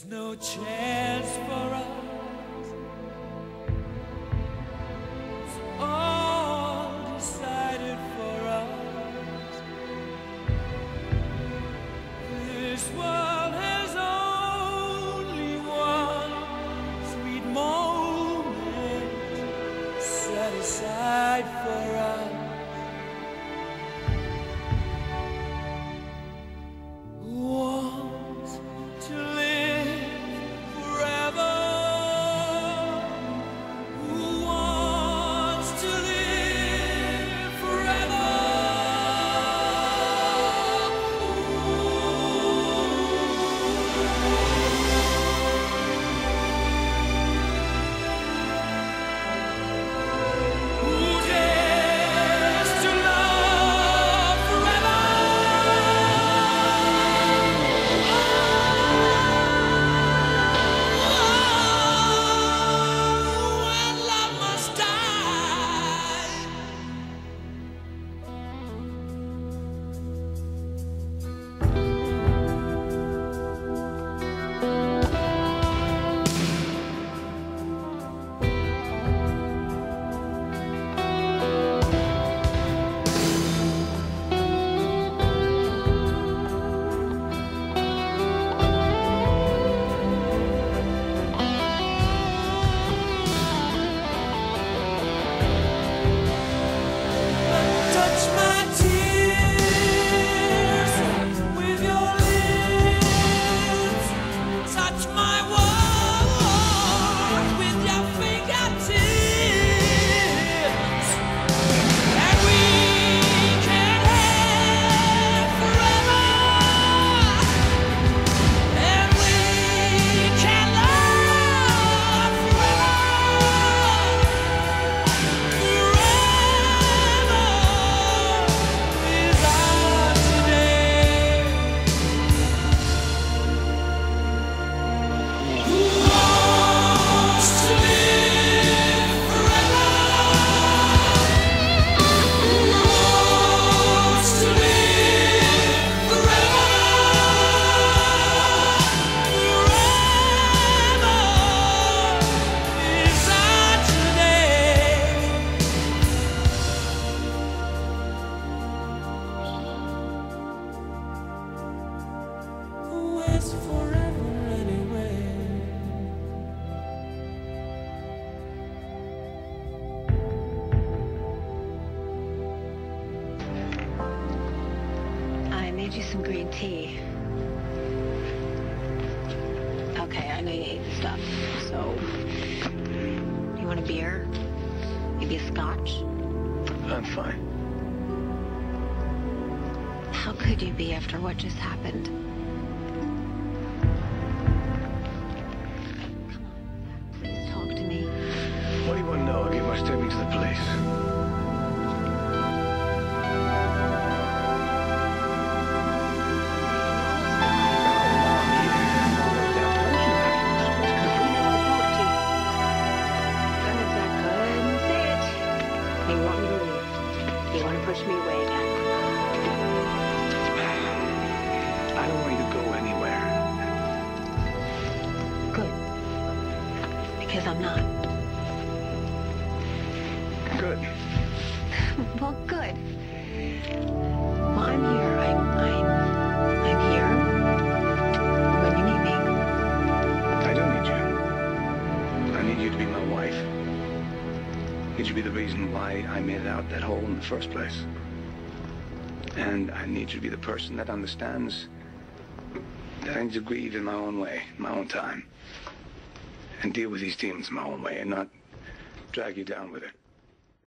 There's no chance for us. It's all decided for us. This world has only one sweet moment set aside for us. Where's forever anyway? I made you some green tea. Okay, I know you hate the stuff, so you want a beer? Maybe a scotch? I'm fine. How could you be after what just happened? You want me to leave? You want to push me away again? I don't want you to go anywhere. Good. Because I'm not. Good. Well, good. Well, I'm here. I'm, I'm, I'm here. When you need me. I don't need you. I need you to be my wife. I need you to be the reason why I made it out that hole in the first place. And I need you to be the person that understands that I need to grieve in my own way, my own time. And deal with these demons my own way and not drag you down with it.